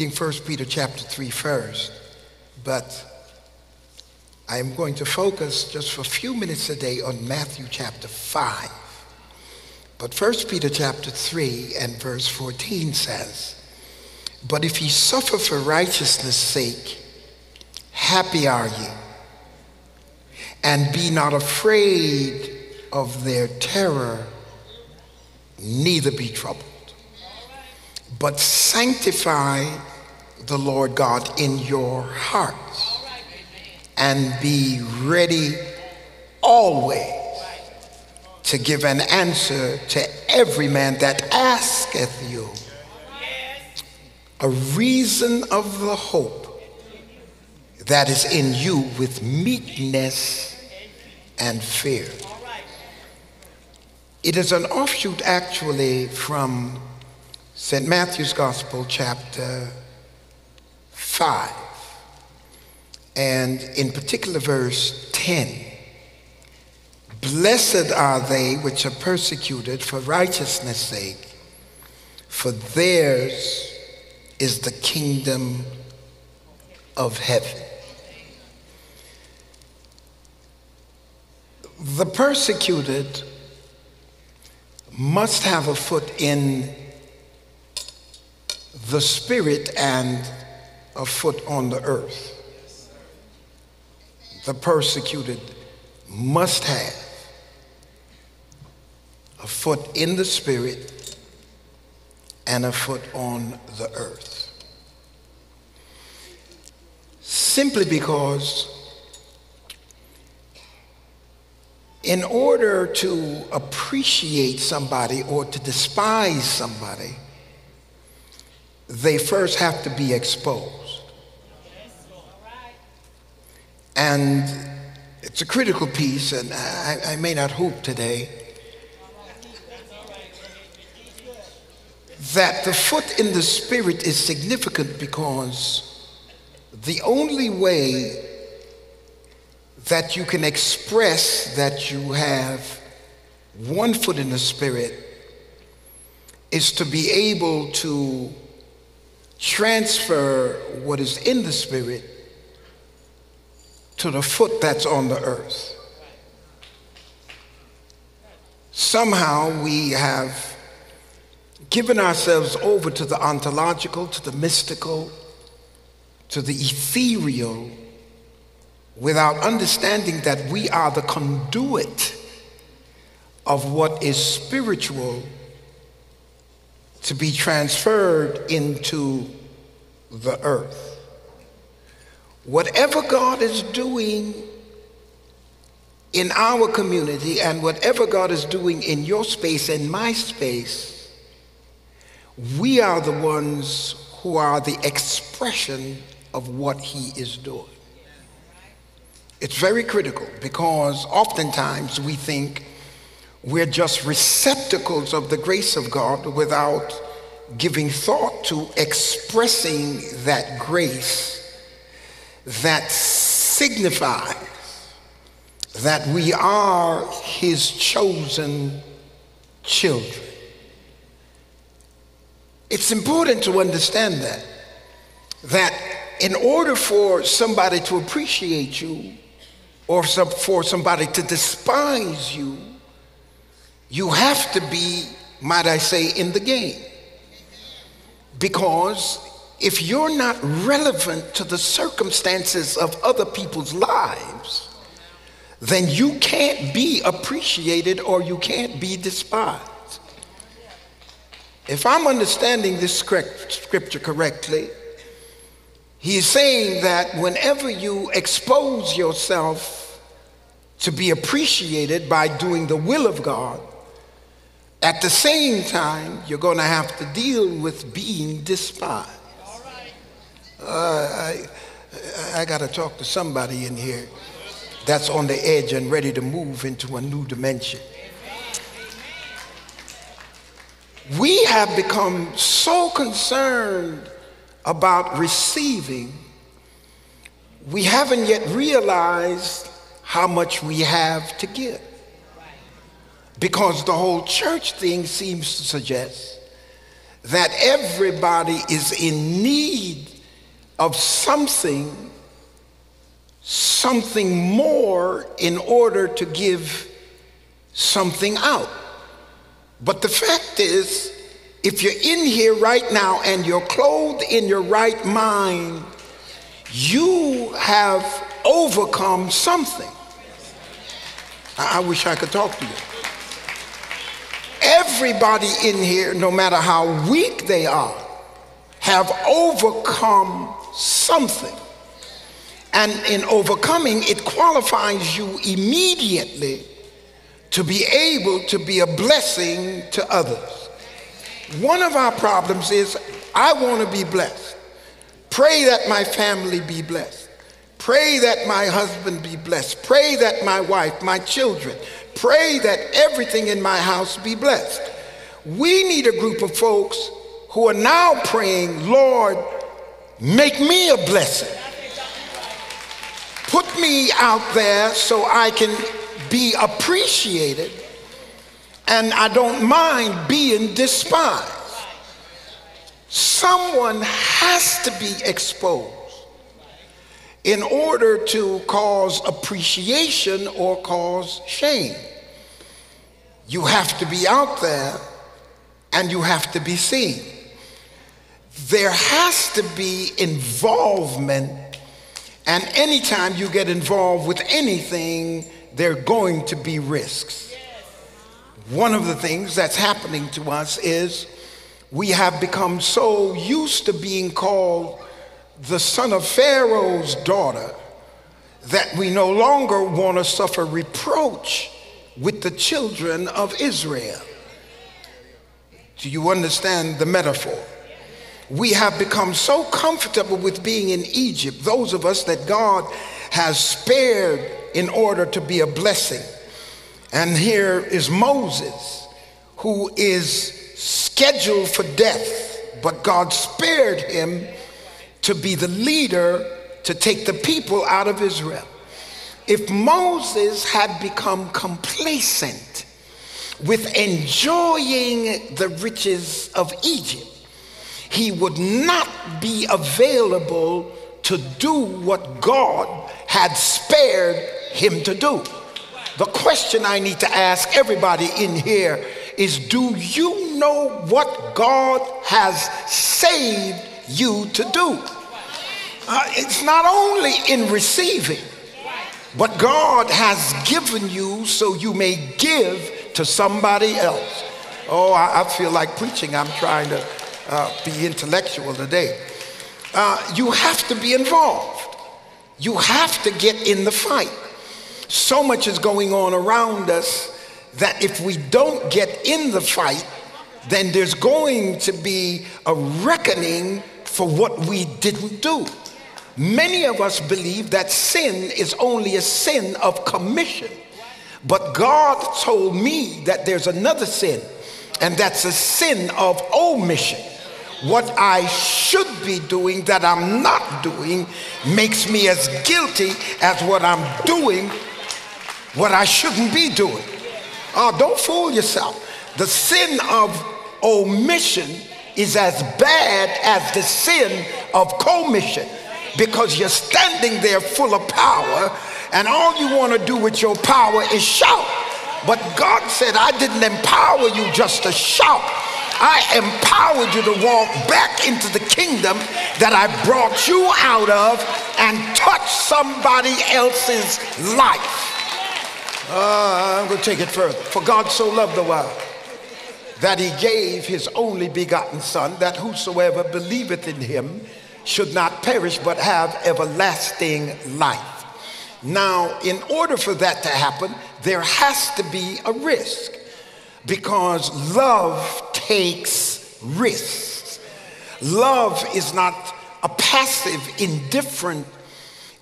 reading 1 Peter chapter 3 first, but I'm going to focus just for a few minutes today on Matthew chapter 5. But 1 Peter chapter 3 and verse 14 says, But if ye suffer for righteousness' sake, happy are ye, and be not afraid of their terror, neither be troubled. But sanctify the Lord God in your hearts, and be ready always to give an answer to every man that asketh you a reason of the hope that is in you with meekness and fear. It is an offshoot actually from St. Matthew's Gospel, chapter 5, and in particular, verse 10. Blessed are they which are persecuted for righteousness' sake, for theirs is the kingdom of heaven. The persecuted must have a foot in the spirit and a foot on the earth. The persecuted must have a foot in the spirit and a foot on the earth. Simply because in order to appreciate somebody or to despise somebody, they first have to be exposed. And it's a critical piece, and I, I may not hoop today that the foot in the spirit is significant because the only way that you can express that you have one foot in the spirit is to be able to transfer what is in the spirit to the foot that's on the earth. Somehow we have given ourselves over to the ontological, to the mystical, to the ethereal, without understanding that we are the conduit of what is spiritual to be transferred into the earth. Whatever God is doing in our community and whatever God is doing in your space and my space we are the ones who are the expression of what he is doing. It's very critical because oftentimes we think we're just receptacles of the grace of God without giving thought to expressing that grace that signifies that we are his chosen children. It's important to understand that. That in order for somebody to appreciate you or for somebody to despise you, you have to be, might I say, in the game. Because if you're not relevant to the circumstances of other people's lives, then you can't be appreciated or you can't be despised. If I'm understanding this scripture correctly, he's saying that whenever you expose yourself to be appreciated by doing the will of God, at the same time, you're going to have to deal with being despised. Uh, I, I got to talk to somebody in here that's on the edge and ready to move into a new dimension. we have become so concerned about receiving, we haven't yet realized how much we have to give. Because the whole church thing seems to suggest that everybody is in need of something, something more in order to give something out. But the fact is, if you're in here right now and you're clothed in your right mind, you have overcome something. I, wish I could talk to you. Everybody in here, no matter how weak they are, have overcome something. And in overcoming, it qualifies you immediately to be able to be a blessing to others. One of our problems is I want to be blessed. Pray that my family be blessed. Pray that my husband be blessed. Pray that my wife, my children, pray that everything in my house be blessed. We need a group of folks who are now praying, Lord, make me a blessing. Put me out there so I can be appreciated and I don't mind being despised. Someone has to be exposed in order to cause appreciation or cause shame. You have to be out there and you have to be seen. There has to be involvement, and anytime you get involved with anything, there are going to be risks. One of the things that's happening to us is we have become so used to being called the son of Pharaoh's daughter that we no longer want to suffer reproach with the children of Israel. Do you understand the metaphor? We have become so comfortable with being in Egypt, those of us that God has spared in order to be a blessing. And here is Moses, who is scheduled for death, but God spared him to be the leader to take the people out of Israel. If Moses had become complacent with enjoying the riches of Egypt, he would not be available to do what God had spared him to do. The question I need to ask everybody in here is do you know what God has saved you to do? Uh, it's not only in receiving, but God has given you so you may give to somebody else. Oh, I, I feel like preaching. I'm trying to uh, be intellectual today. Uh, you have to be involved. You have to get in the fight. So much is going on around us that if we don't get in the fight, then there's going to be a reckoning for what we didn't do. Many of us believe that sin is only a sin of commission. But God told me that there's another sin, and that's a sin of omission. What I should be doing that I'm not doing makes me as guilty as what I'm doing, what I shouldn't be doing. Oh, don't fool yourself. The sin of omission is as bad as the sin of commission because you're standing there full of power and all you want to do with your power is shout. But God said, I didn't empower you just to shout. I empowered you to walk back into the kingdom that I brought you out of and touch somebody else's life. Uh, I'm going to take it further. For God so loved the world that he gave his only begotten Son, that whosoever believeth in him should not perish but have everlasting life. Now, in order for that to happen, there has to be a risk because love takes risks. Love is not a passive, indifferent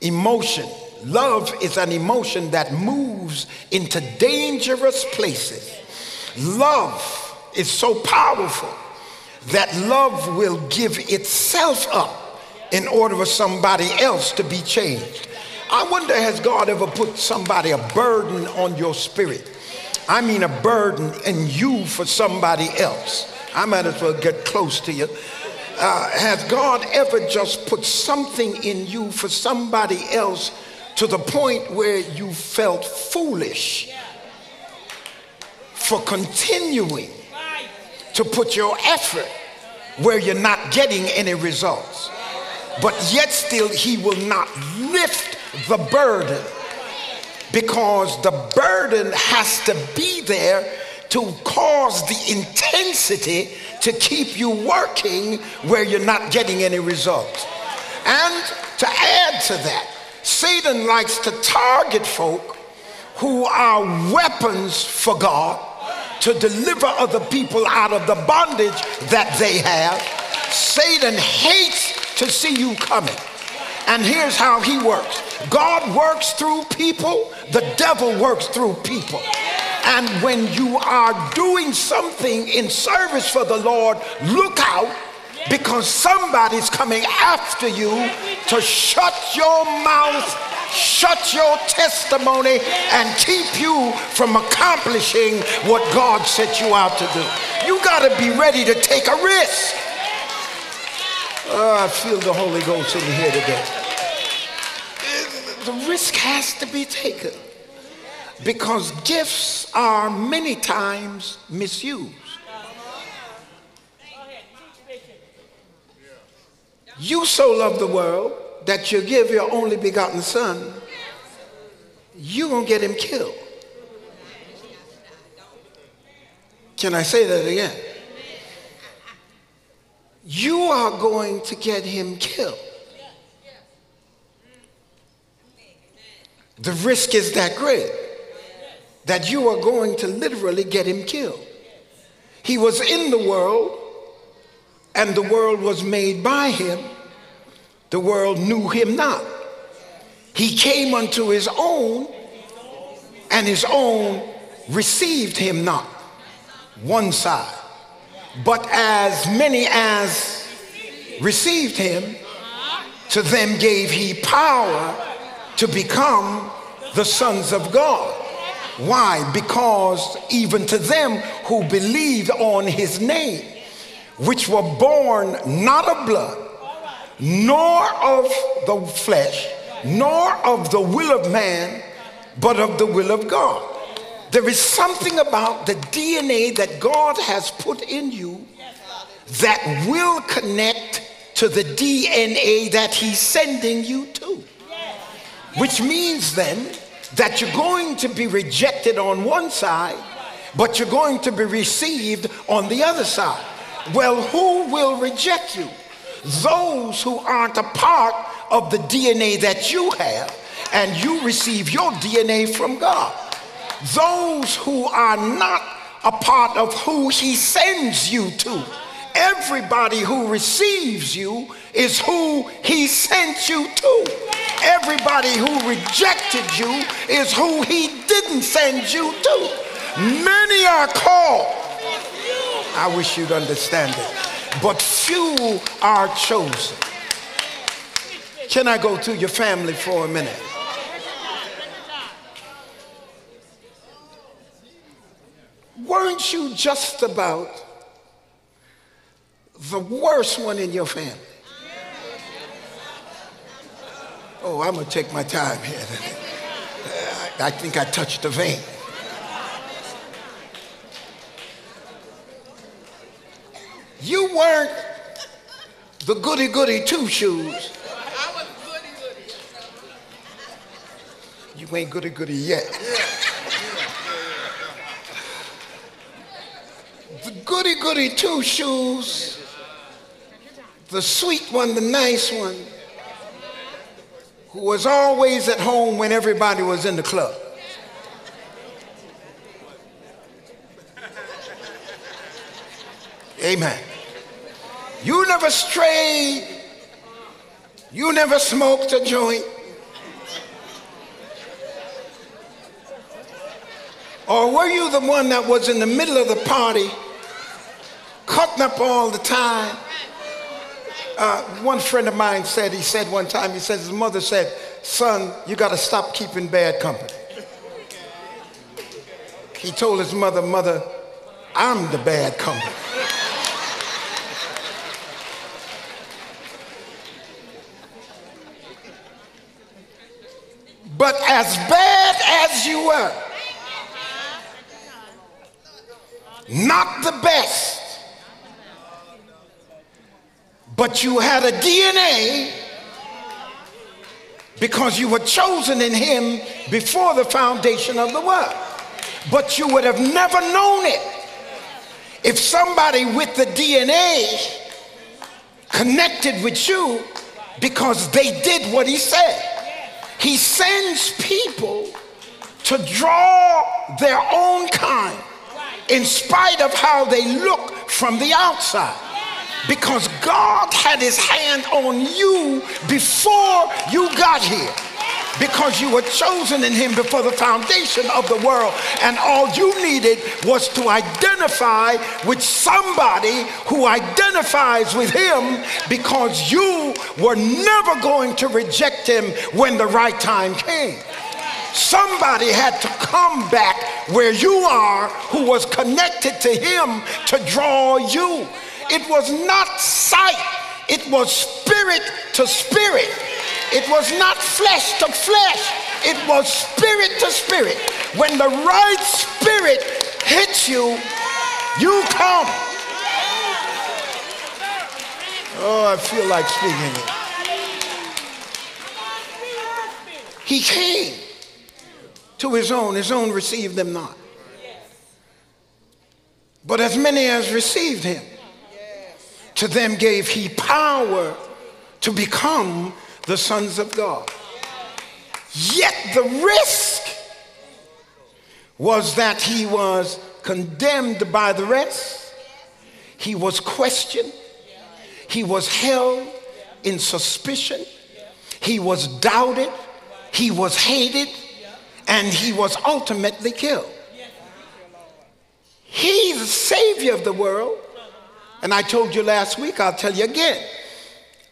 emotion. Love is an emotion that moves into dangerous places. Love is so powerful that love will give itself up in order for somebody else to be changed. I wonder, has God ever put somebody a burden on your spirit? I mean, a burden in you for somebody else. I might as well get close to you. Uh, has God ever just put something in you for somebody else to the point where you felt foolish for continuing to put your effort where you're not getting any results? But yet still, He will not lift the burden because the burden has to be there to cause the intensity to keep you working where you're not getting any results. And to add to that, Satan likes to target folk who are weapons for God to deliver other people out of the bondage that they have. Satan hates to see you coming. And here's how he works God works through people, the devil works through people. And when you are doing something in service for the Lord, look out because somebody's coming after you to shut your mouth, shut your testimony, and keep you from accomplishing what God set you out to do. You got to be ready to take a risk. Oh, I feel the Holy Ghost in here today. The risk has to be taken because gifts are many times misused. You so love the world that you give your only begotten son, you're going to get him killed. Can I say that again? You are going to get him killed. The risk is that great that you are going to literally get him killed. He was in the world, and the world was made by him. The world knew him not. He came unto his own, and his own received him not. One side. But as many as received him, to them gave he power to become the sons of God why? Because even to them who believed on his name, which were born not of blood, nor of the flesh, nor of the will of man, but of the will of God. There is something about the DNA that God has put in you that will connect to the DNA that He's sending you to. Which means then that you're going to be rejected on one side, but you're going to be received on the other side. Well, who will reject you? Those who aren't a part of the DNA that you have, and you receive your DNA from God. Those who are not a part of who He sends you to. Everybody who receives you is who He sent you to. Everybody who rejected you is who he didn't send you to. Many are called. I wish you'd understand it. But few are chosen. Can I go to your family for a minute? Weren't you just about the worst one in your family? Oh, I'm going to take my time here. I think I touched the vein. You weren't the goody goody two shoes. You ain't goody goody yet. The goody goody two shoes, the sweet one, the nice one who was always at home when everybody was in the club. Amen. You never strayed. You never smoked a joint. Or were you the one that was in the middle of the party, cutting up all the time. Uh, one friend of mine said, he said one time, he said, his mother said, son, you got to stop keeping bad company. He told his mother, mother, I'm the bad company. But as bad as you were, not the best, but you had a DNA because you were chosen in him before the foundation of the world. But you would have never known it if somebody with the DNA connected with you because they did what he said. He sends people to draw their own kind in spite of how they look from the outside. Because God had his hand on you before you got here. Because you were chosen in him before the foundation of the world. And all you needed was to identify with somebody who identifies with him because you were never going to reject him when the right time came. Somebody had to come back where you are who was connected to him to draw you. It was not sight, it was spirit to spirit. It was not flesh to flesh, it was spirit to spirit. When the right spirit hits you, you come. Oh, I feel like speaking it. He came to his own, his own received them not. But as many as received him, to them gave he power to become the sons of God. Yet the risk was that he was condemned by the rest, he was questioned, he was held in suspicion, he was doubted, he was hated, and he was ultimately killed. He's the savior of the world. And I told you last week, I'll tell you again.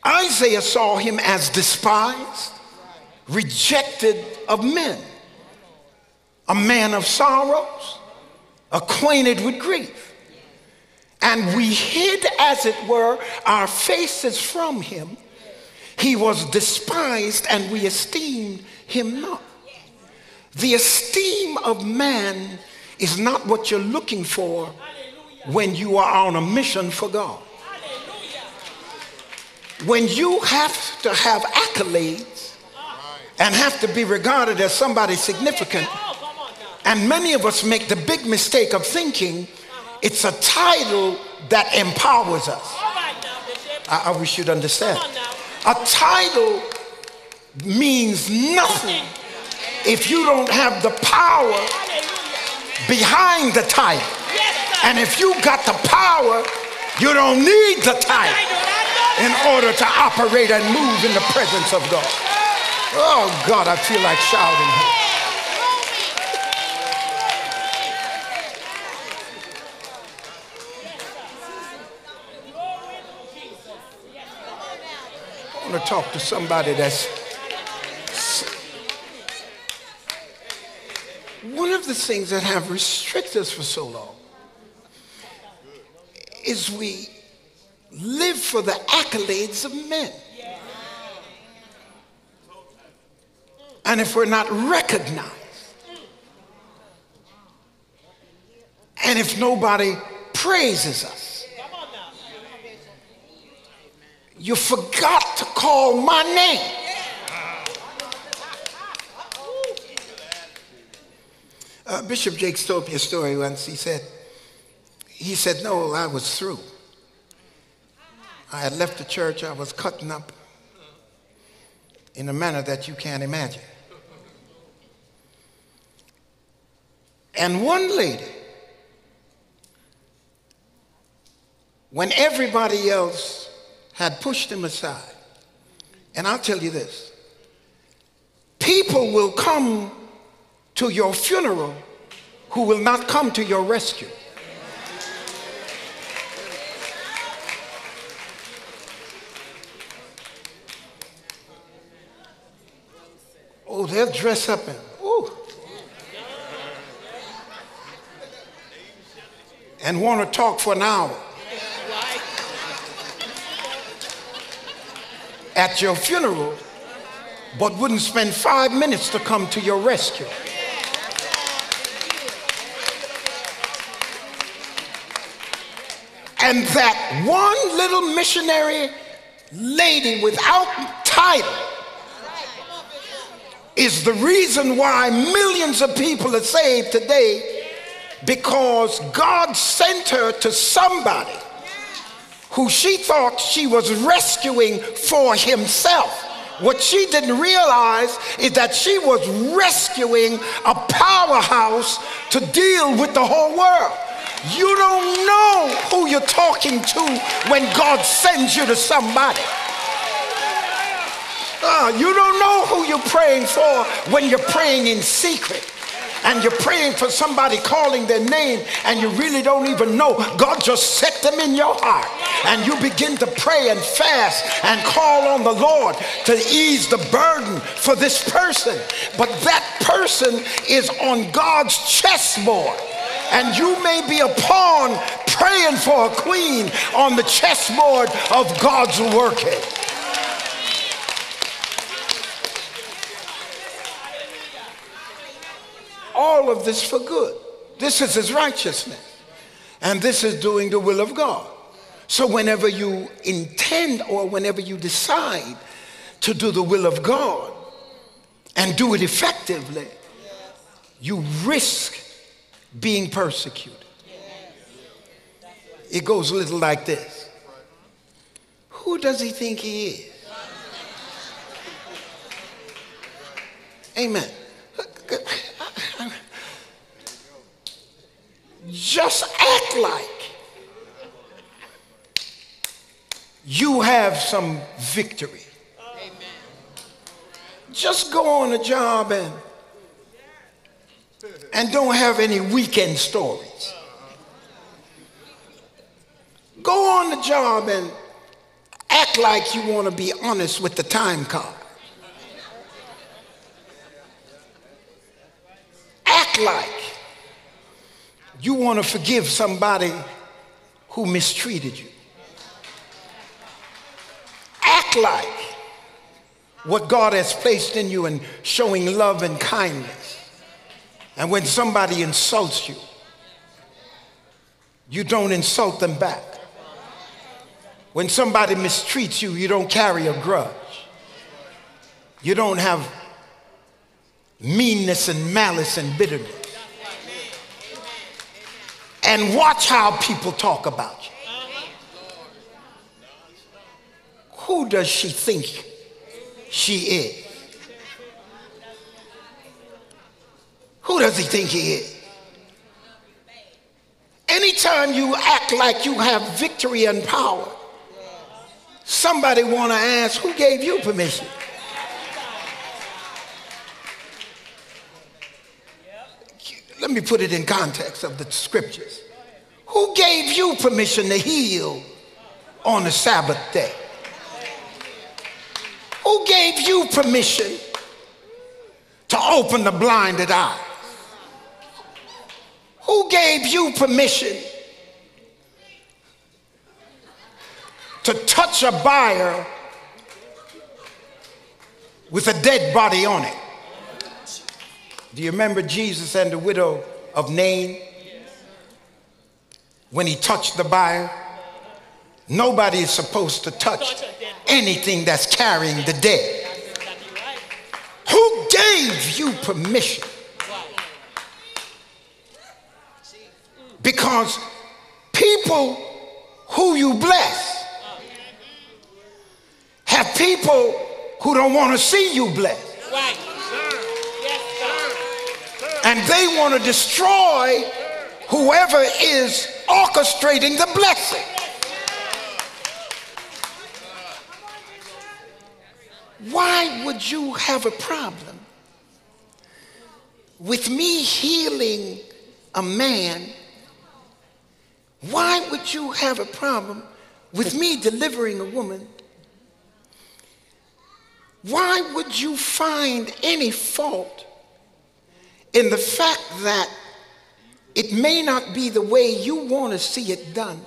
Isaiah saw him as despised, rejected of men, a man of sorrows, acquainted with grief. And we hid, as it were, our faces from him. He was despised, and we esteemed him not. The esteem of man is not what you're looking for when you are on a mission for God. When you have to have accolades and have to be regarded as somebody significant, and many of us make the big mistake of thinking it's a title that empowers us. I, I wish you'd understand. A title means nothing if you don't have the power behind the title. And if you got the power, you don't need the title in order to operate and move in the presence of God. Oh God, I feel like shouting here. I want to talk to somebody that's one of the things that have restricted us for so long is we live for the accolades of men. And if we're not recognized, and if nobody praises us, you forgot to call my name. Uh, Bishop Jake told me a story once. He said, he said, no, I was through. I had left the church. I was cutting up in a manner that you can't imagine. And one lady, when everybody else had pushed him aside, and I'll tell you this people will come to your funeral who will not come to your rescue. Oh, they'll dress up and, ooh. And want to talk for an hour. At your funeral, but wouldn't spend five minutes to come to your rescue. And that one little missionary lady without title is the reason why millions of people are saved today because God sent her to somebody who she thought she was rescuing for himself. What she didn't realize is that she was rescuing a powerhouse to deal with the whole world. You don't know who you're talking to when God sends you to somebody. Uh, you don't know who you're praying for when you're praying in secret and you're praying for somebody calling their name and you really don't even know. God just set them in your heart and you begin to pray and fast and call on the Lord to ease the burden for this person. But that person is on God's chessboard and you may be a pawn praying for a queen on the chessboard of God's working. All of this for good. This is his righteousness. And this is doing the will of God. So whenever you intend or whenever you decide to do the will of God and do it effectively, you risk being persecuted. It goes a little like this Who does he think he is? Amen. Just act like you have some victory. Just go on a job and and don't have any weekend stories. Go on the job and act like you want to be honest with the time card. Act like you want to forgive somebody who mistreated you. Act like what God has placed in you and showing love and kindness and when somebody insults you, you don't insult them back. When somebody mistreats you, you don't carry a grudge. You don't have meanness and malice and bitterness. And watch how people talk about you. Who does she think she is? Who does he think he is? Anytime you act like you have victory and power, somebody want to ask, who gave you permission? Let me put it in context of the scriptures. Who gave you permission to heal on the Sabbath day? Who gave you permission to open the blinded eyes? Who gave you permission to touch a buyer with a dead body on it? Do you remember Jesus and the widow of Nain? When he touched the buyer, nobody is supposed to touch anything that's carrying the dead. Who gave you permission Because people who you bless have people who don't want to see you blessed. And they want to destroy whoever is orchestrating the blessing. Why would you have a problem with me healing a man why would you have a problem with me delivering a woman? Why would you find any fault in the fact that it may not be the way you want to see it done,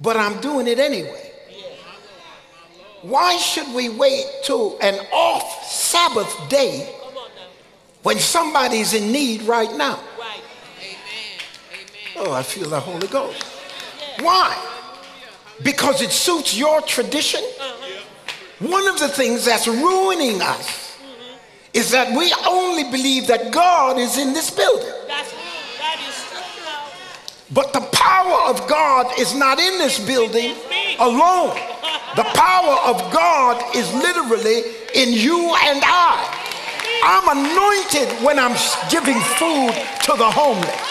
but I'm doing it anyway? Why should we wait to an off Sabbath day when somebody's in need right now? Oh, I feel the Holy Ghost. Why? Because it suits your tradition. Uh-huh. One of the things that's ruining us is that we only believe that God is in this building. That's that is true. But the power of God is not in this building alone. The power of God is literally in you and I. I'm anointed when I'm giving food to the homeless.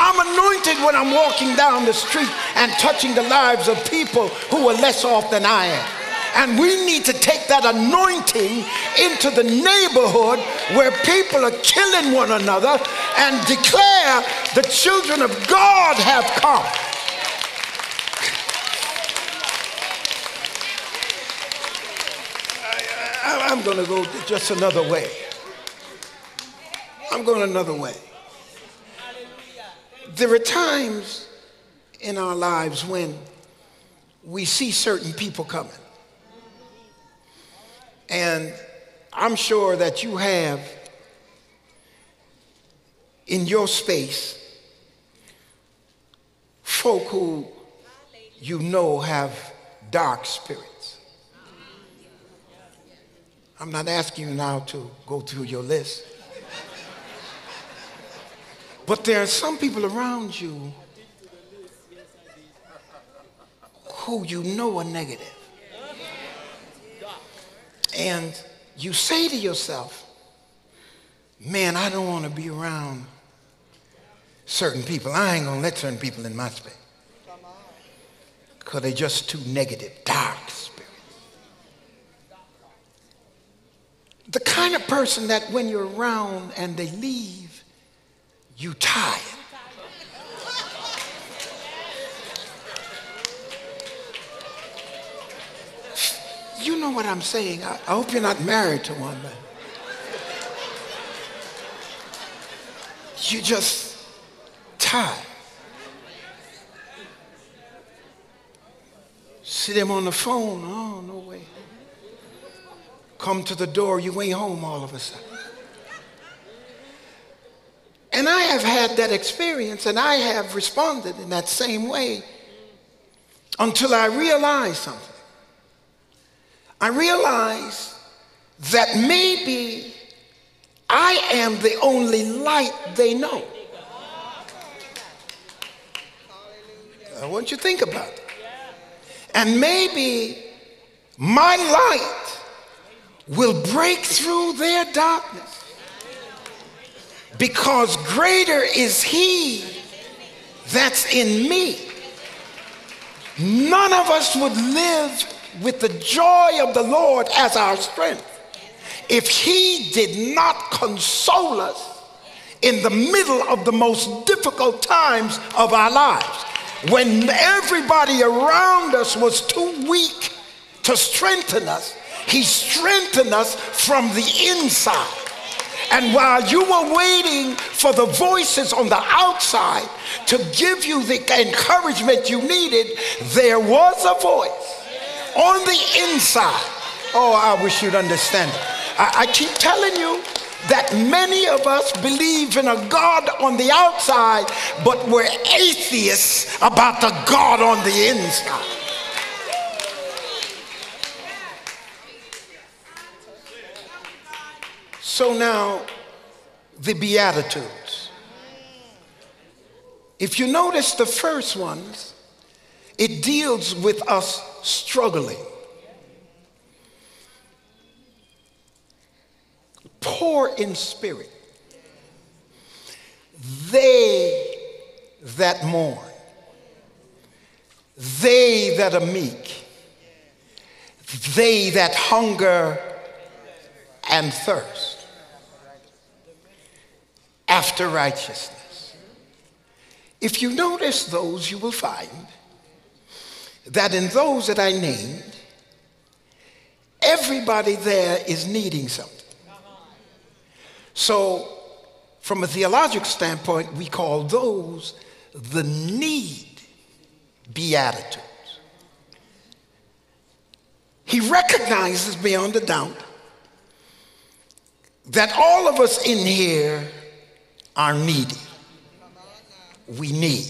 I'm anointed when I'm walking down the street and touching the lives of people who are less off than I am. And we need to take that anointing into the neighborhood where people are killing one another and declare the children of God have come. I, am going to go just another way. I'm going another way. There are times in our lives when we see certain people coming. And I'm sure that you have in your space folk who you know have dark spirits. I'm not asking you now to go through your list. But there are some people around you who you know are negative. And you say to yourself, man, I don't want to be around certain people. I ain't going to let certain people in my space. Because they're just too negative, dark spirits. The kind of person that when you're around and they leave, you tired. You know what I'm saying. I, I hope you're not married to one, but you just tired. See them on the phone. Oh, no way. Come to the door, you ain't home all of a sudden. And I have had that experience and I have responded in that same way until I realized something. I realized that maybe I am the only light they know. I want you to think about it. And maybe my light will break through their darkness because greater is he that's in me. None of us would live with the joy of the Lord as our strength. If he did not console us in the middle of the most difficult times of our lives when everybody around us was too weak to strengthen us he strengthened us from the inside. And while you were waiting for the voices on the outside to give you the encouragement you needed, there was a voice on the inside. Oh, I wish you'd understand. I, I keep telling you that many of us believe in a God on the outside, but we're atheists about the God on the inside. So now, the Beatitudes. If you notice the first ones, it deals with us struggling. Poor in spirit. They that mourn. They that are meek. They that hunger and thirst after righteousness. If you notice those, you will find that in those that I named, everybody there is needing something. So, from a theological standpoint, we call those the need beatitudes. he recognizes beyond a doubt that all of us in here are needy. We need.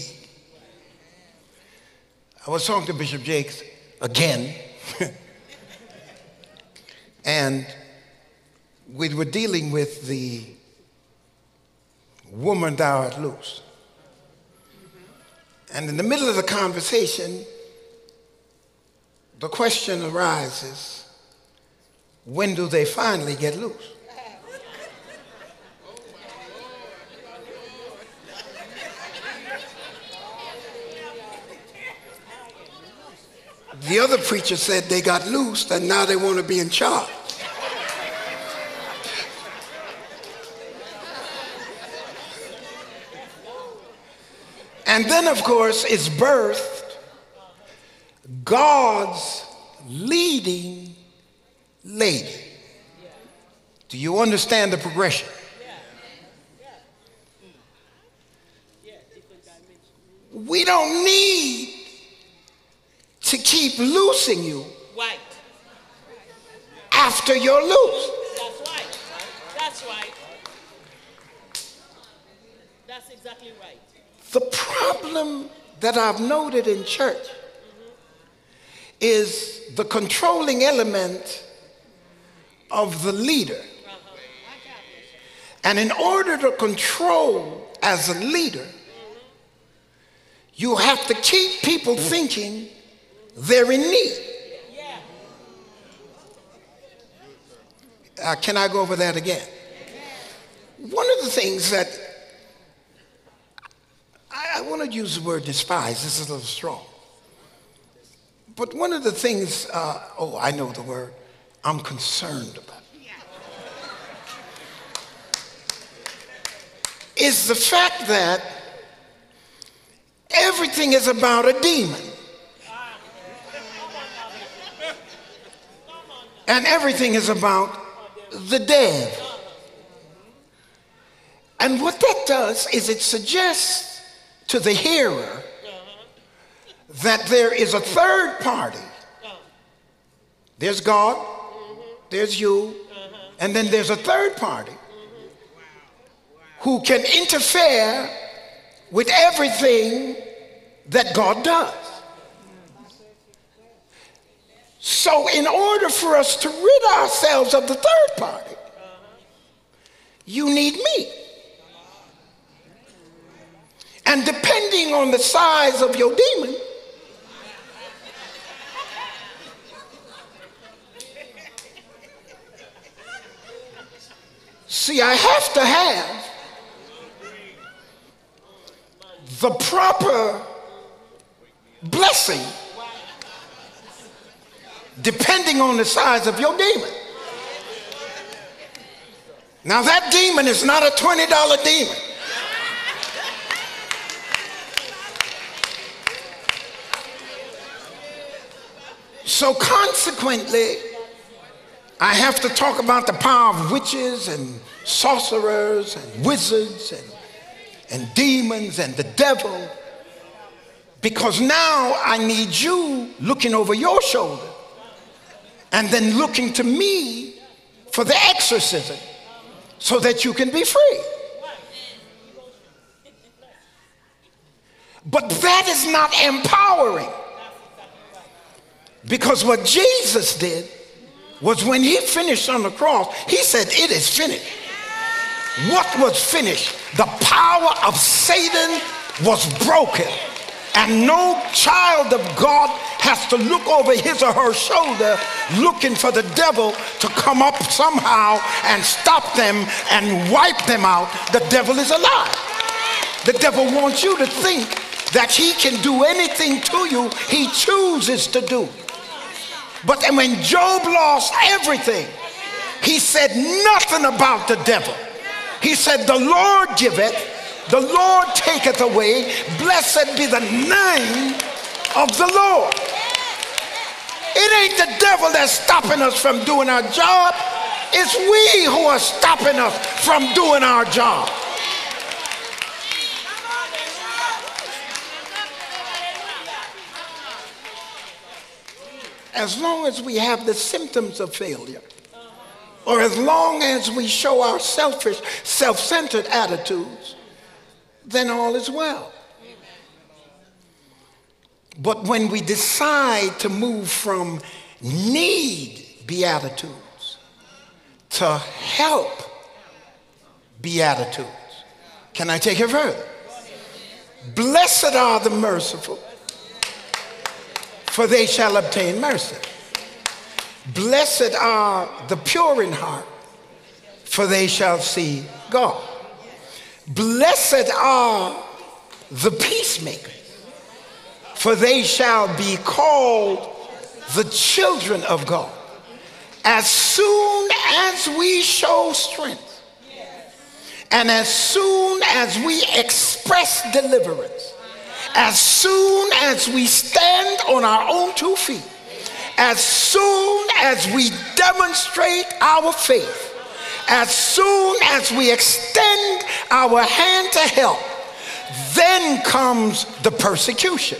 I was talking to Bishop Jakes again, and we were dealing with the woman thou art loose. And in the middle of the conversation, the question arises when do they finally get loose? The other preacher said they got loose and now they want to be in charge. And then, of course, is birthed God's leading lady. Do you understand the progression? We don't need to keep loosing you Right. after you're loose. That's right. That's right. That's exactly right. The problem that I've noted in church is the controlling element of the leader. And in order to control as a leader, you have to keep people thinking in need. Uh, can I go over that again? One of the things that I, I want to use the word despise, this is a little strong. But one of the things, uh, oh, I know the word, I'm concerned about is the fact that everything is about a demon. And everything is about the dead. And what that does is it suggests to the hearer that there is a third party. There's God, there's you, and then there's a third party who can interfere with everything that God does. So, in order for us to rid ourselves of the third party, you need me. And depending on the size of your demon, see, I have to have the proper blessing depending on the size of your demon. Now, that demon is not a $20 demon. So, consequently, I have to talk about the power of witches and sorcerers and wizards and, and demons and the devil because now I need you looking over your shoulder and then looking to me for the exorcism so that you can be free. But that is not empowering. Because what Jesus did was when he finished on the cross, he said, It is finished. What was finished? The power of Satan was broken. And no child of God has to look over his or her shoulder looking for the devil to come up somehow and stop them and wipe them out. The devil is alive. The devil wants you to think that he can do anything to you he chooses to do. But when Job lost everything, he said nothing about the devil. He said, The Lord giveth, the Lord taketh away. Blessed be the name of the Lord. It ain't the devil that's stopping us from doing our job. It's we who are stopping us from doing our job. as long as we have the symptoms of failure, or as long as we show our selfish, self centered attitudes, then all is well. But when we decide to move from need beatitudes to help beatitudes, can I take it further? Blessed are the merciful, for they shall obtain mercy. Blessed are the pure in heart, for they shall see God. Blessed are the peacemakers, for they shall be called the children of God. As soon as we show strength, and as soon as we express deliverance, as soon as we stand on our own two feet, as soon as we demonstrate our faith, as soon as we extend our hand to help, then comes the persecution.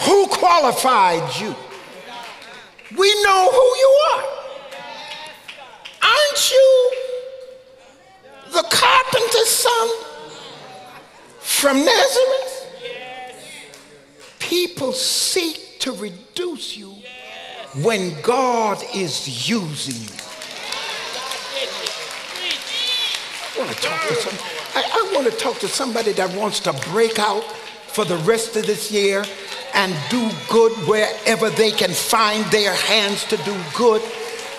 Who qualified you? We know who you are. Aren't you the carpenter's son from Nazareth? People seek to reduce you when God is using you. I want to talk to some, I, I want to talk to somebody that wants to break out for the rest of this year and do good wherever they can find their hands to do good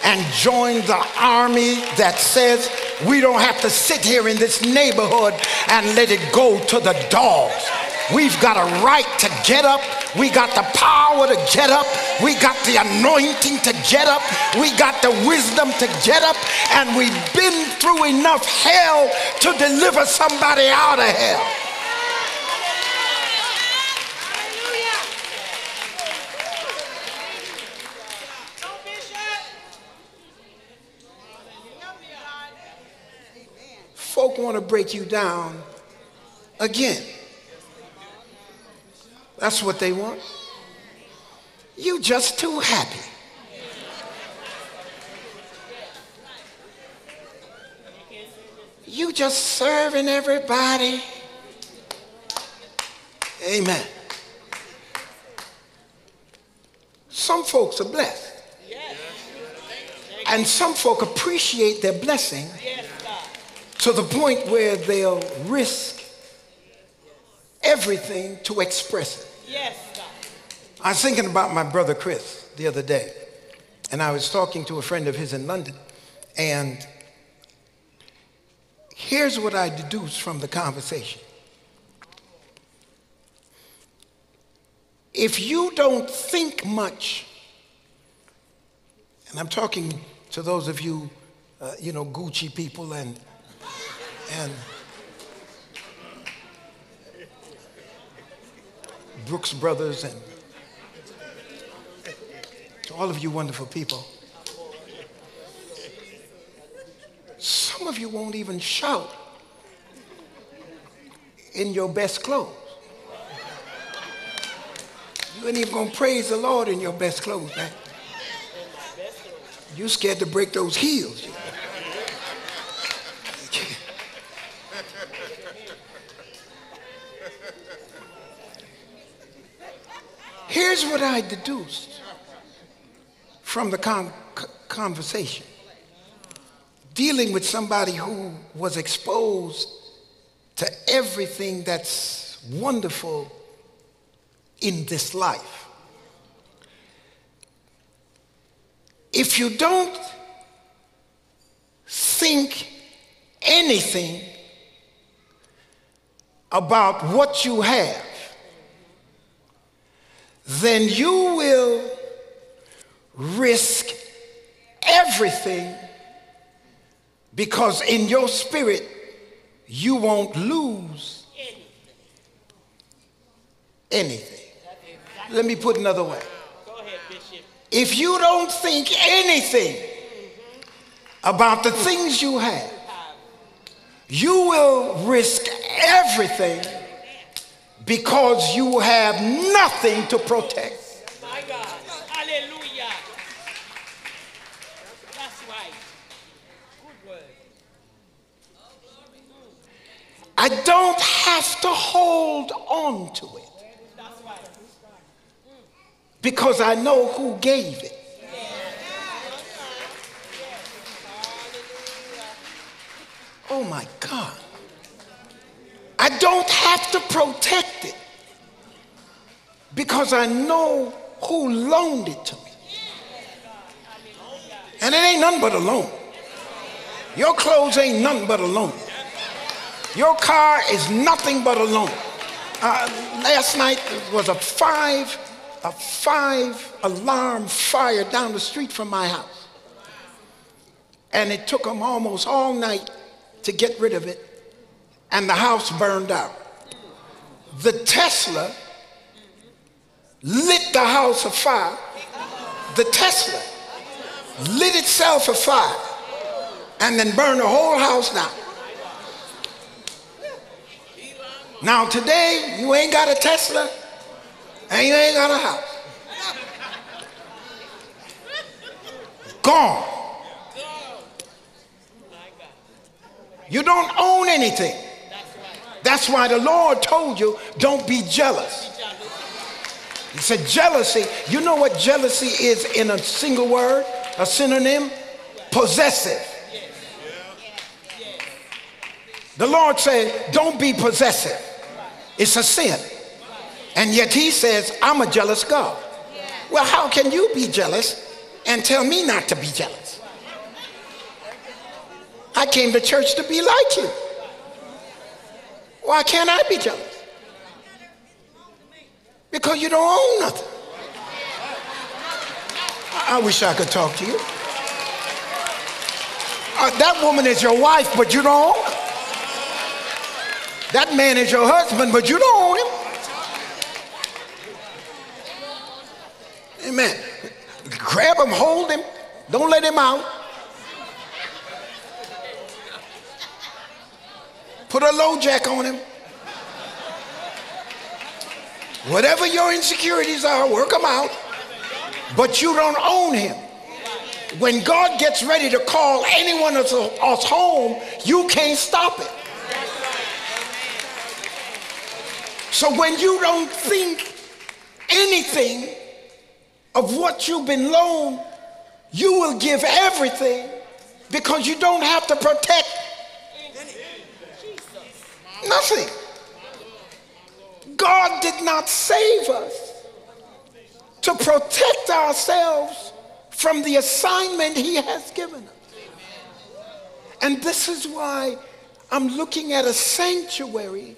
and join the army that says we don't have to sit here in this neighborhood and let it go to the dogs. We've got a right to get up. We got the power to get up. We got the anointing to get up. We got the wisdom to get up. And we've been through enough hell to deliver somebody out of hell. Folk want to break you down again. That's what they want. You just too happy. You just serving everybody. Amen. Some folks are blessed. And some folk appreciate their blessing to the point where they'll risk everything to express it. Yes, God. I was thinking about my brother Chris the other day, and I was talking to a friend of his in London, and here's what I deduced from the conversation. If you don't think much, and I'm talking to those of you, uh, you know, Gucci people and and Brooks Brothers and to all of you wonderful people. Some of you won't even shout in your best clothes. You ain't even gonna praise the Lord in your best clothes, man. You scared to break those heels. you know. Here's what I deduced from the con- conversation dealing with somebody who was exposed to everything that's wonderful in this life. If you don't think anything about what you have, then you will risk everything because in your spirit you won't lose anything. Let me put another way. If you don't think anything about the things you have, you will risk everything because you have nothing to protect. My God. Hallelujah. That's right. Good word. I don't have to hold on to it. Because I know who gave it. Oh my God. I don't have to protect it because I know who loaned it to me. And it ain't nothing but a loan. Your clothes ain't nothing but a loan. Your car is nothing but a loan. Uh, last night was a five, a five alarm fire down the street from my house. And it took them almost all night to get rid of it. And the house burned out. The Tesla lit the house afire. The Tesla lit itself afire and then burned the whole house down. Now today, you ain't got a Tesla and you ain't got a house. Gone. You don't own anything. That's why the Lord told you, don't be jealous. He said, jealousy. You know what jealousy is in a single word, a synonym? Possessive. The Lord said, don't be possessive. It's a sin. And yet he says, I'm a jealous God. Well, how can you be jealous and tell me not to be jealous? I came to church to be like you. Why can't I be jealous? Because you don't own nothing. I wish I could talk to you. Uh, that woman is your wife, but you don't own her. That man is your husband, but you don't own him. Amen. Grab him, hold him, don't let him out. Put a LoJack on him. Whatever your insecurities are, work them out. But you don't own him. When God gets ready to call any one of us home, you can't stop it. So when you don't think anything of what you've been loaned, you will give everything because you don't have to protect nothing. God did not save us to protect ourselves from the assignment He has given us. And this is why I'm looking at a sanctuary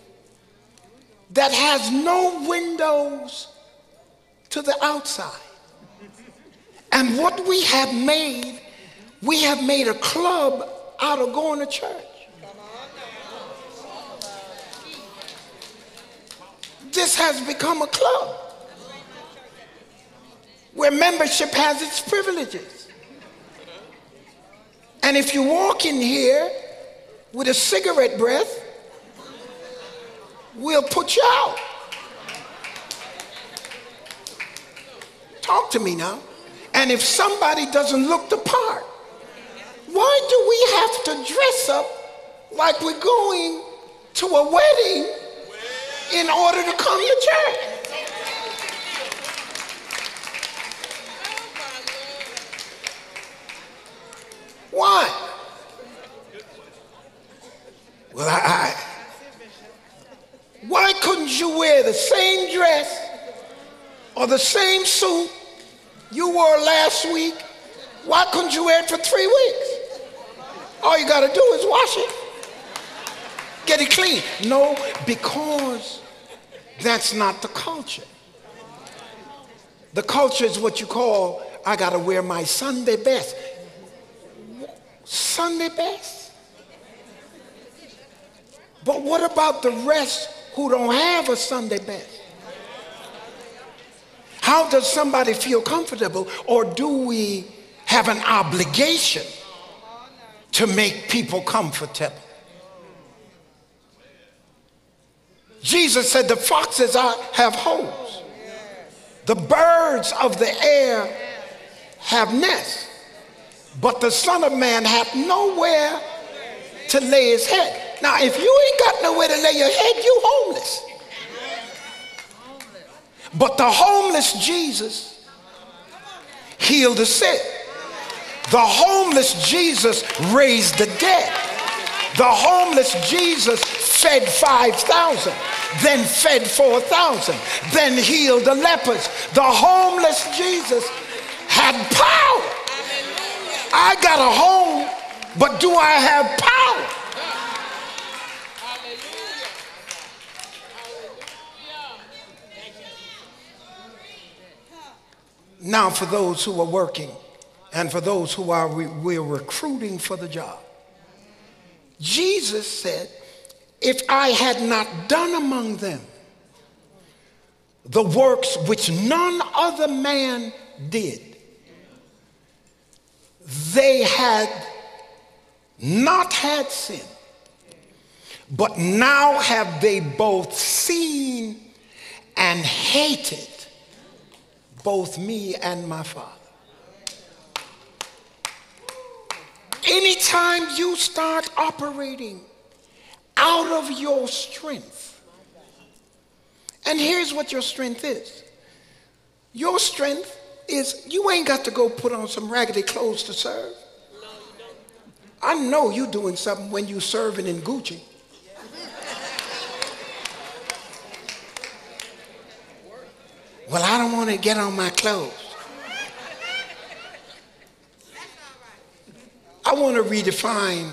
that has no windows to the outside. And what we have made, we have made a club out of going to church. This has become a club where membership has its privileges. And if you walk in here with a cigarette breath, we'll put you out. Talk to me now. And if somebody doesn't look the part, why do we have to dress up like we're going to a wedding in order to come to church? Why? Well, I, I why couldn't you wear the same dress or the same suit you wore last week? Why couldn't you wear it for three weeks? All you got to do is wash it, get it clean. No, because that's not the culture. The culture is what you call, I got to wear my Sunday best. Sunday best? But what about the rest who don't have a Sunday best? How does somebody feel comfortable, or do we have an obligation to make people comfortable? Jesus said, The foxes have holes, the birds of the air have nests, but the Son of Man hath nowhere to lay his head. Now, if you ain't got nowhere to lay your head, you homeless. But the homeless Jesus healed the sick. The homeless Jesus raised the dead. The homeless Jesus fed 5,000, then fed 4,000, then healed the lepers. The homeless Jesus had power. I got a home, but do I have power? Now, for those who are working and for those who are we're recruiting for the job, Jesus said, If I had not done among them the works which none other man did, they had not had sin, but now have they both seen and hated both me and my Father. Anytime you start operating out of your strength, and here's what your strength is your strength is you ain't got to go put on some raggedy clothes to serve. I know you're doing something when you're serving in Gucci. Well, I don't want to get on my clothes. I want to redefine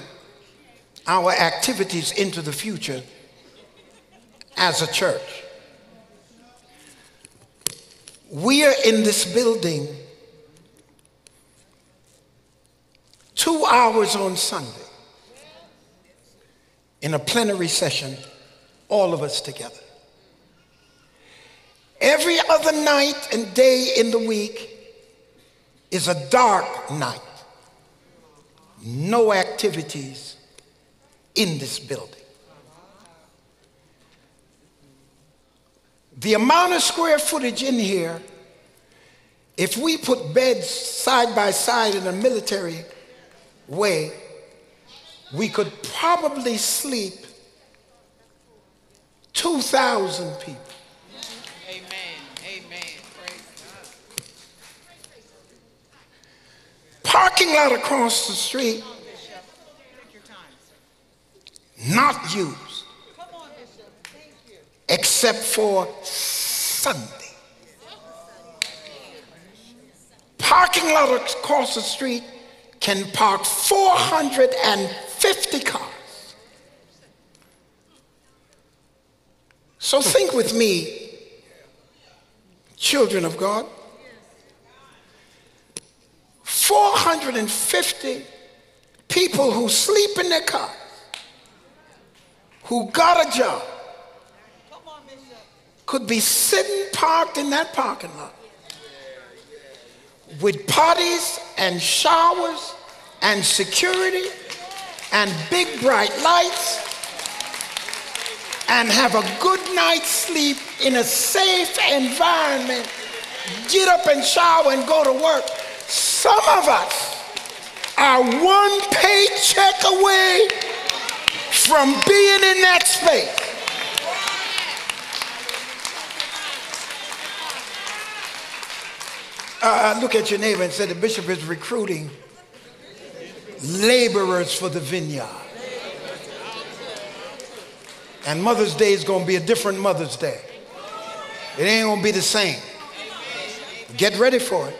our activities into the future as a church. We are in this building two hours on Sunday in a plenary session, all of us together. Every other night and day in the week is a dark night. No activities in this building. The amount of square footage in here, if we put beds side by side in a military way, we could probably sleep 2,000 people. Parking lot across the street not used except for Sunday. Parking lot across the street can park 450 cars. So think with me, children of God. 450 people who sleep in their cars, who got a job, could be sitting parked in that parking lot with parties and showers and security and big bright lights and have a good night's sleep in a safe environment, get up and shower and go to work some of us are one paycheck away from being in that space. Uh, look at your neighbor and say the bishop is recruiting laborers for the vineyard. And Mother's Day is going to be a different Mother's Day. It ain't going to be the same. Get ready for it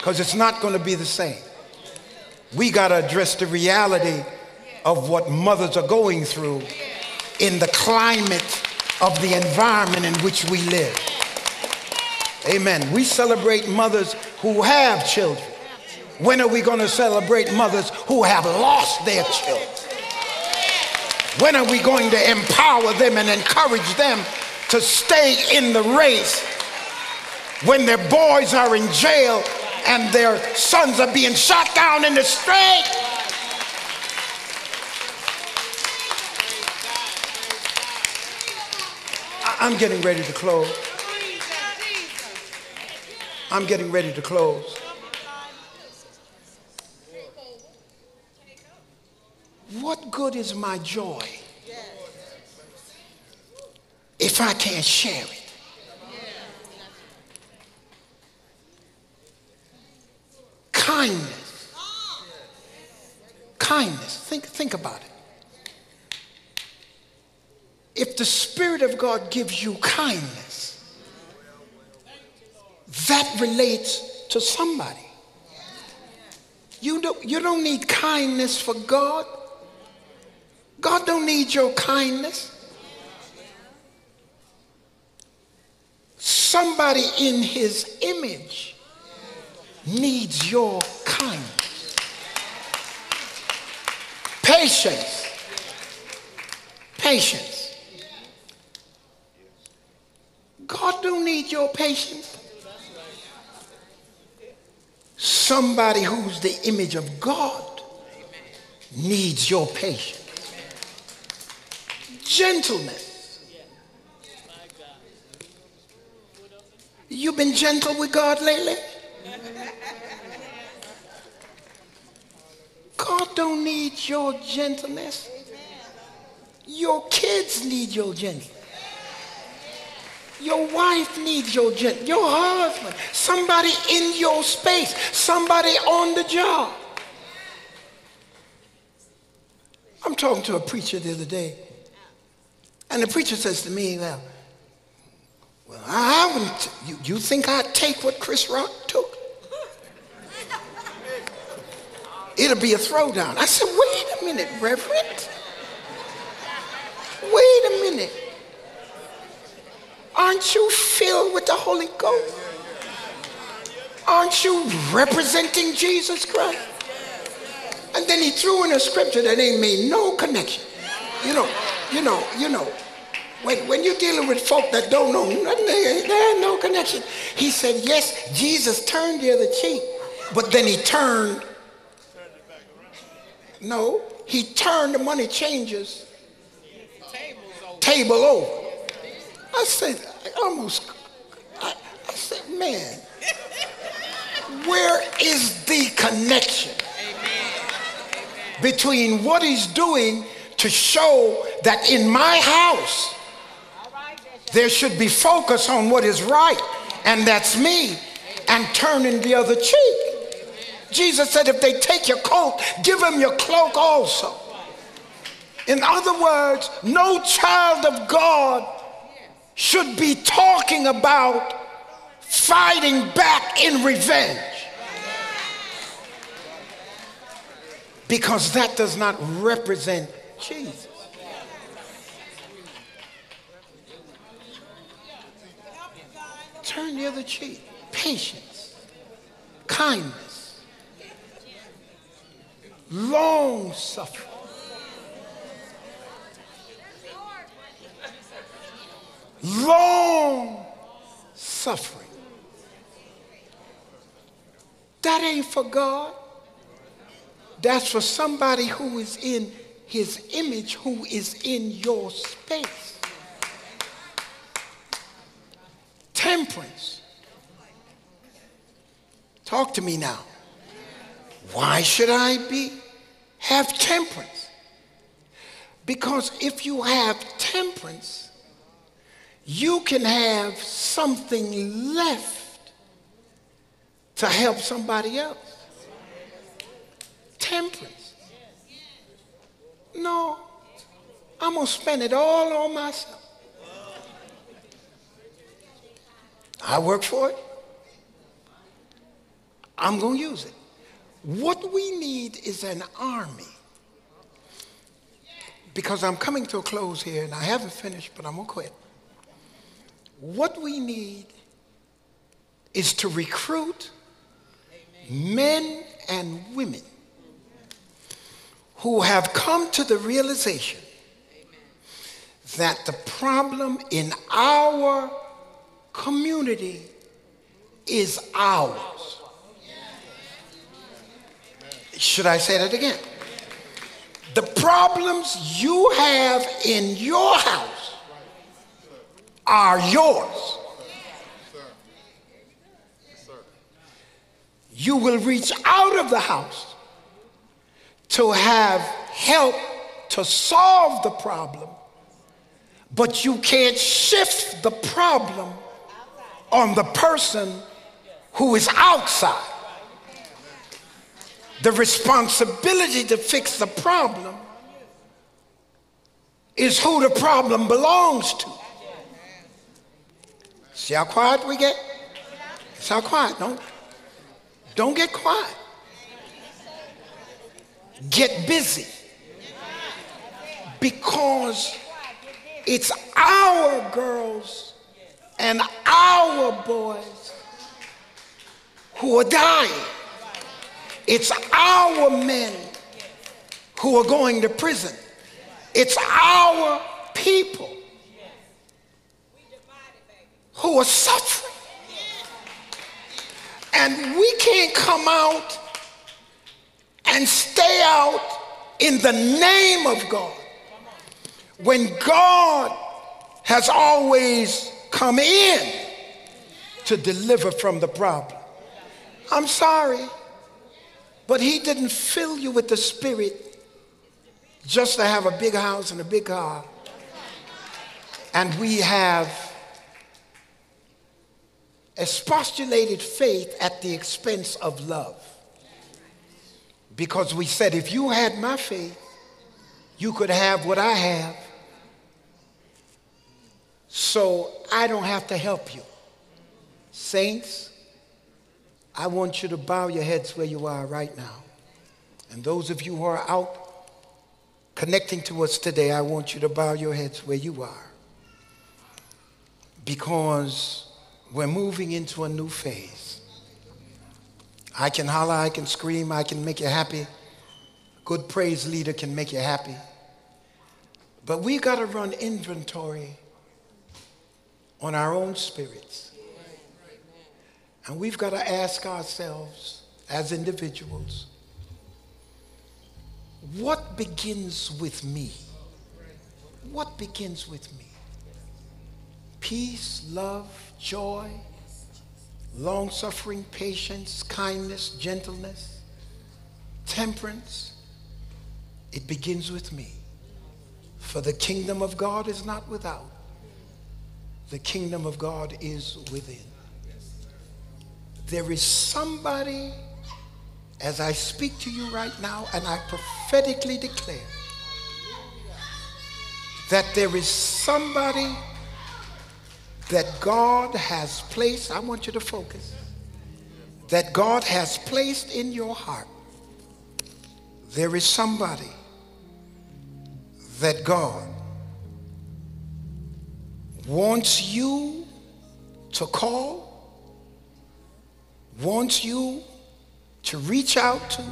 because it's not going to be the same. We got to address the reality of what mothers are going through in the climate of the environment in which we live. Amen. We celebrate mothers who have children. When are we going to celebrate mothers who have lost their children? When are we going to empower them and encourage them to stay in the race when their boys are in jail and their sons are being shot down in the street. I'm getting ready to close. I'm getting ready to close. What good is my joy if I can't share it? Kindness. Think, think about it. If the Spirit of God gives you kindness, that relates to somebody. You don't, you don't need kindness for God. God don't need your kindness. Somebody in his image needs your kindness. Patience. Patience. God don't need your patience. Somebody who's the image of God needs your patience. Gentleness. You've been gentle with God lately? God don't need your gentleness. Your kids need your gentleness. Your wife needs your gentleness. Your husband, somebody in your space, somebody on the job. I'm talking to a preacher the other day, and the preacher says to me, Well, well I wouldn't, you, you think I'd take what Chris Rock took? It'll be a throwdown. I said, Wait a minute, Reverend. Wait a minute. Aren't you filled with the Holy Ghost? Aren't you representing Jesus Christ? And then he threw in a scripture that ain't made no connection. You know, you know, you know. When, when you're dealing with folk that don't know nothing, there, there no connection. He said, yes, Jesus turned the other cheek, but then he turned. No, he turned the money changers table over. I said, I almost, I, I said, man, where is the connection between what he's doing to show that in my house there should be focus on what is right, and that's me, and turning the other cheek. Jesus said, if they take your coat, give them your cloak also. In other words, no child of God should be talking about fighting back in revenge. Because that does not represent Jesus. Turn the other cheek. Patience, kindness, long suffering. long suffering. That ain't for God. That's for somebody who is in his image, who is in your space. Temperance. Talk to me now. Why should I be have temperance? Because if you have temperance, you can have something left to help somebody else. Temperance. No, I'm going to spend it all on myself. I work for it. I'm going to use it. What we need is an army. Because I'm coming to a close here and I haven't finished, but I'm going to quit. What we need is to recruit men and women who have come to the realization that the problem in our community is ours. Should I say that again? The problems you have in your house are yours. You will reach out of the house to have help to solve the problem, But you can't shift the problem on the person who is outside. The responsibility to fix the problem is who the problem belongs to. See how quiet we get? See how quiet. Don't, don't get quiet. Get busy. Because it's our girls and our boys who are dying. It's our men who are going to prison. It's our people who are suffering. And we can't come out and stay out in the name of God when God has always come in to deliver from the problem. I'm sorry, but He didn't fill you with the Spirit just to have a big house and a big car. And we have expostulated faith at the expense of love. Because we said, if you had my faith, you could have what I have. So I don't have to help you. Saints, I want you to bow your heads where you are right now. And those of you who are out connecting to us today, I want you to bow your heads where you are. Because we're moving into a new phase. I can holler, I can scream, I can make you happy. Good praise leader can make you happy. But we got to run inventory on our own spirits. And we've got to ask ourselves as individuals what begins with me? What begins with me? Peace, love, joy, long suffering, patience, kindness, gentleness, temperance. It begins with me. For the kingdom of God is not without, the kingdom of God is within. There is somebody, as I speak to you right now, and I prophetically declare that there is somebody that God has placed, I want you to focus, that God has placed in your heart. There is somebody that God wants you to call, wants you to reach out to.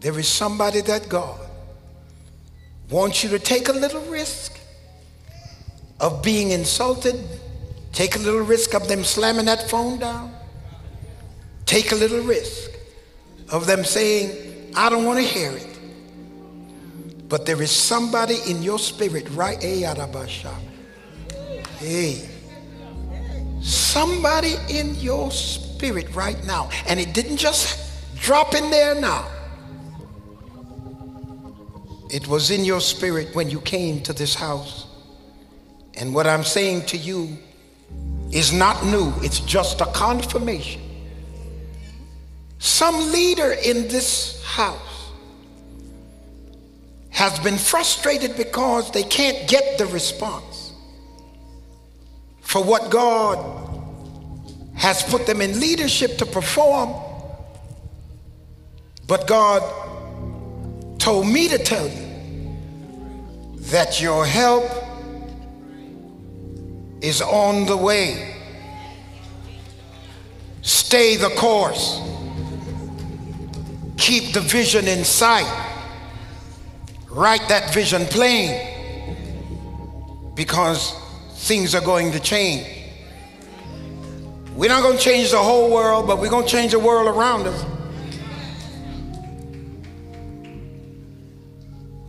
There is somebody that God wants you to take a little risk of being insulted. Take a little risk of them slamming that phone down. Take a little risk of them saying, I don't want to hear it. But there is somebody in your spirit, right? Hey, somebody in your spirit right now. And it didn't just drop in there now. It was in your spirit when you came to this house. And what I'm saying to you is not new, it's just a confirmation. Some leader in this house has been frustrated because they can't get the response for what God has put them in leadership to perform. But God told me to tell you that your help is on the way. Stay the course. Keep the vision in sight. Write that vision plain because things are going to change. We're not going to change the whole world, but we're going to change the world around us.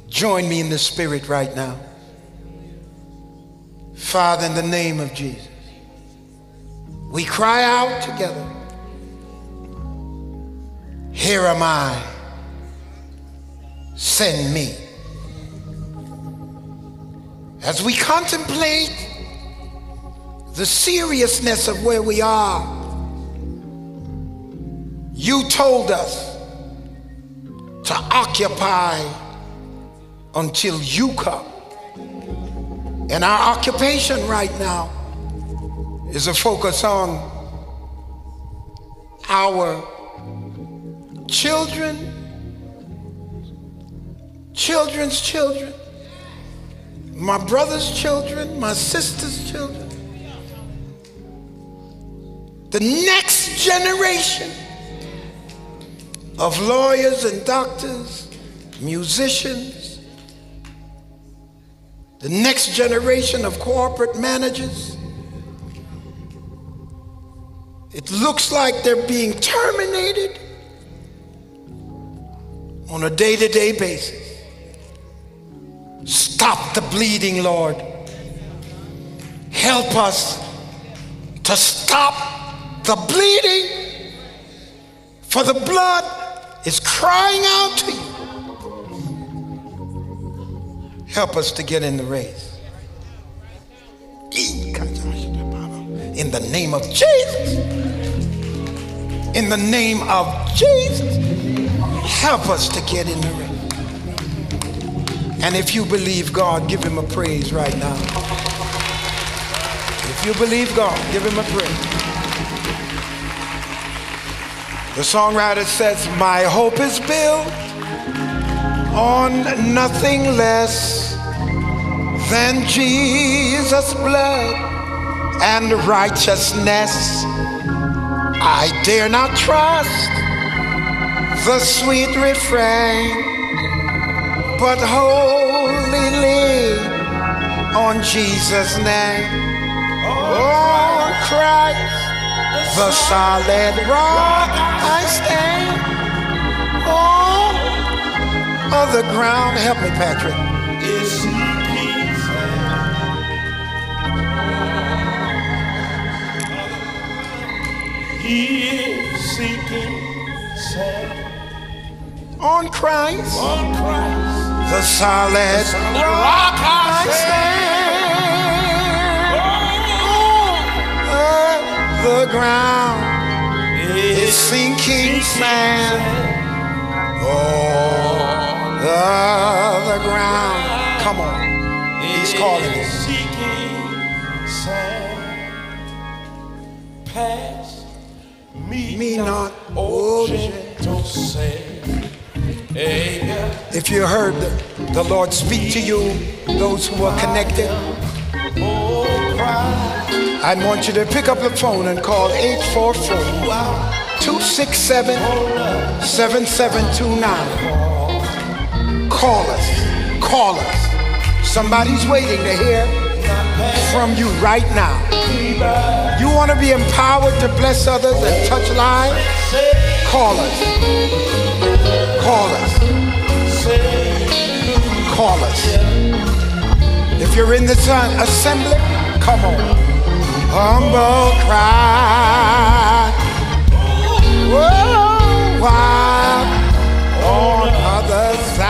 Join me in the spirit right now. Father, in the name of Jesus, we cry out together. Here am I. Send me. As we contemplate the seriousness of where we are, you told us to occupy until you come. And our occupation right now is a focus on our children, children's children, my brother's children, my sister's children, the next generation of lawyers and doctors, musicians, the next generation of corporate managers. It looks like they're being terminated on a day to day basis. Stop the bleeding, Lord. Help us to stop the bleeding, for the blood is crying out to you. Help us to get in the race. In the name of Jesus. In the name of Jesus. Help us to get in the race. And if you believe God, give him a praise right now. If you believe God, give him a praise. The songwriter says, My hope is built on nothing less than Jesus' blood and righteousness. I dare not trust the sweet refrain, but wholly on Jesus' name. Oh, Christ, the solid rock I stand. Oh, of the ground, help me, Patrick. Is. He is seeking On Christ, on Christ. the solid The rock I Oh, stand. The ground is sinking sand. Oh, the, the ground. Come on. He's calling us. Seeking sand. Pass me, Me not, oh gentle Savior. If you heard the, Lord speak to you, those who are connected. I want you to pick up the phone and call 844 267 7729. Call us. Call us. Somebody's waiting to hear from you right now. You want to be empowered to bless others and touch lives? Call us. Call us. Call us. If you're in the assembly, come on humble cry. Oh, why on others?